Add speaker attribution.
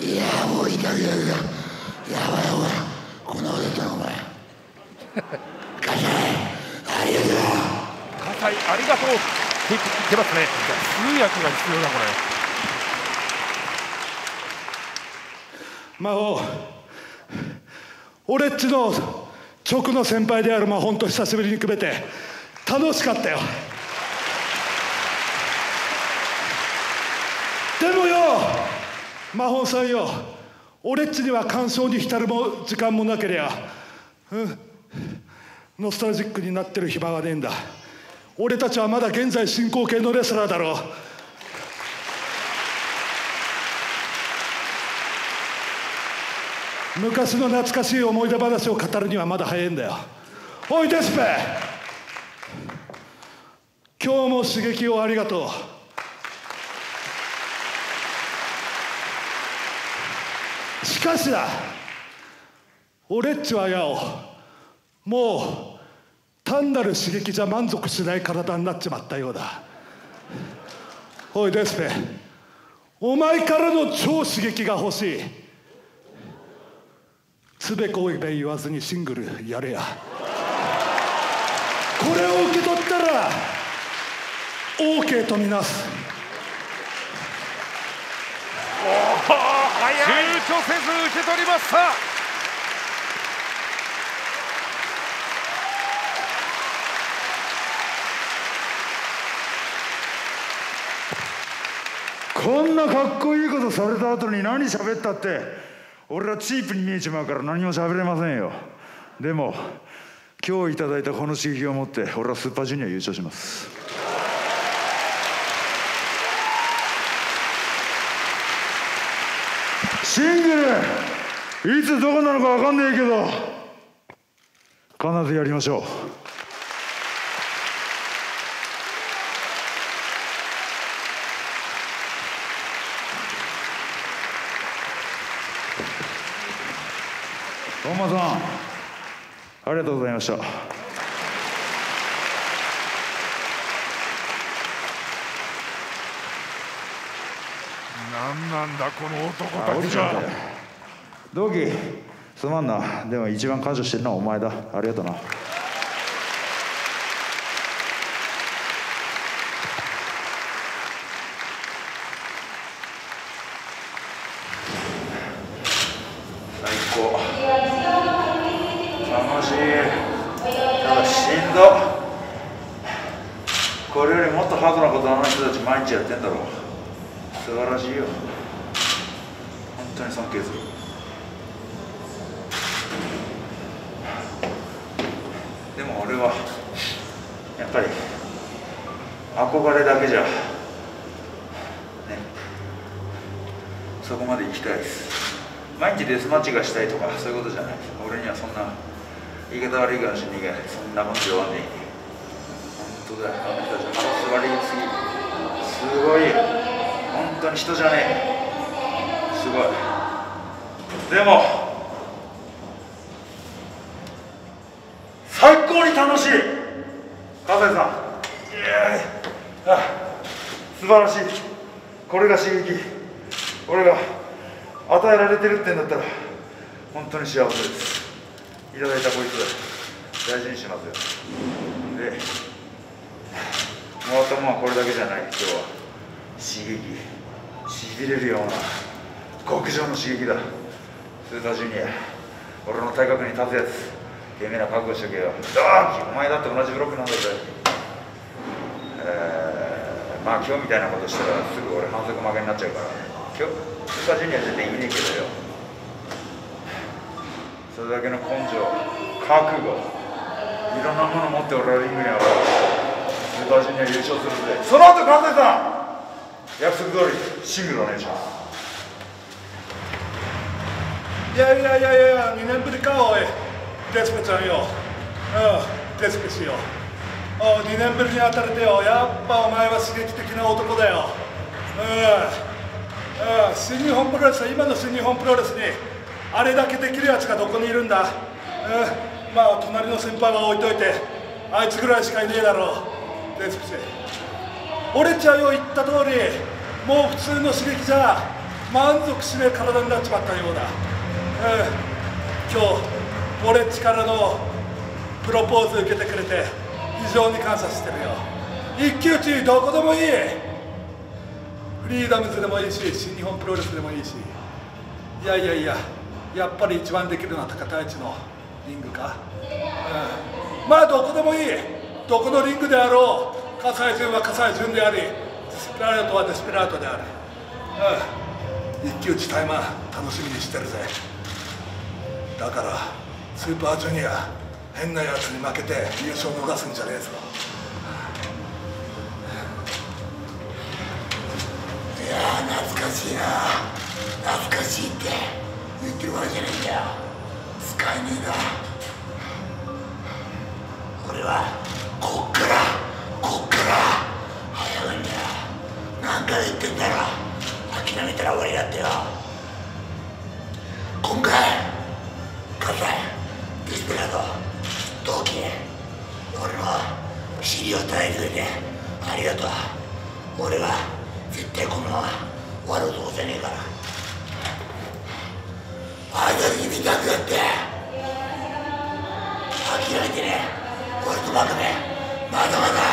Speaker 1: いやもういい加減やや。ばいやばいこんなこと言ったのお前。ありがとう
Speaker 2: 葛西ありがとう。って言ってますね。通訳が必要だこれ。
Speaker 3: 魔法俺っちの直の先輩である魔法と久しぶりに組めて楽しかったよでもよ魔法さんよ俺っちには感傷に浸るも時間もなけりゃ、うん、ノスタルジックになってる暇はねえんだ。俺たちはまだ現在進行形のレスラーだろう。昔の懐かしい思い出話を語るにはまだ早いんだよ。おいデスペ。今日も刺激をありがとう。しかしだ俺っちはやおもう単なる刺激じゃ満足しない体になっちまったようだ。おいデスペお前からの超刺激が欲しい。つべこいべ言わずにシングルやれや。これを受け取ったら OK とみなす。
Speaker 2: 躊躇せず受け取りました。
Speaker 4: こんなかっこいいことされた後に何喋ったって俺はチープに見えちまうから何も喋れませんよ。でも今日いただいたこの刺激を持って俺はスーパージュニア優勝しますシングル。いつどこなのか分かんねえけど。必ずやりましょう。本間さんありがとうございました。
Speaker 2: 何なんだこの男たちは。
Speaker 4: りちゃったよ同期すまんな。でも一番感謝してるのはお前だ。ありがとうな。最高。楽しい。しんど。これよりもっとハードなことあの人たち毎日やってんだろう。素晴らしいよ。本当に尊敬する。でも俺はやっぱり憧れだけじゃねそこまで行きたいです。毎日デスマッチがしたいとかそういうことじゃない。俺にはそんな言い方悪いかもしれないけどそんなこと言わんでいい本当だよ。あの人たち腹座りすぎすごいよ。本当に人じゃねえ。すごい。でも最高に楽しい。笠井さん。イエーイ。あ素晴らしい。これが刺激。俺が与えられてるってんだったら本当に幸せです。いただいたこいつ大事にしますよ。でもらったものはこれだけじゃない今日は。刺激しびれるような極上の刺激だ。スーパージュニア俺の体格に立つやつ。てめえら覚悟しとけよ。お前だって同じブロックなんだぜ。えーまあ今日みたいなことしたらすぐ俺反則負けになっちゃうから。今日スーパージュニア絶対いねえけどよ。それだけの根性覚悟いろんなもの持って俺はリングに上がるスーパージュニア優勝するぜ。その後関西さん！約束通りシングルお願いします。
Speaker 3: いやいやいやいや2年ぶりかおい。デスペちゃんよ。うんデスペ氏よお2年ぶりに当たれてよ。やっぱお前は刺激的な男だよ。うん。うん新日本プロレス今の新日本プロレスにあれだけできるやつがどこにいるんだ。うん。まあ隣の先輩は置いといてあいつぐらいしかいねえだろう。デスペ氏俺っちはよ言った通りもう普通の刺激じゃ満足しねえ体になっちまったようだ、うん、今日俺っちからのプロポーズ受けてくれて非常に感謝してるよ。一騎打ちどこでもいい。フリーダムズでもいいし新日本プロレスでもいいし。いやいやいややっぱり一番できるのは高田一のリングか、うん、まあどこでもいい。どこのリングであろう。葛西潤は葛西潤でありデスペラートはデスペラートである、うん、一騎打ちタイマー楽しみにしてるぜ。だからスーパージュニア変なやつに負けて優勝逃すんじゃねえぞ。
Speaker 1: いやー懐かしいな。懐かしいって言ってるわけじゃねえんだよ。使えねえな。俺はこっからこっから早いんだよ。何回言ってんだろ諦めたら終わりだってよ。今回。火災ディスペラード。同期。俺の尻を叩いてくれてありがとう。俺は絶対このまま終わろうとじゃねえから。あいつに見たくなって。諦めてね。俺とバカめまだまだ。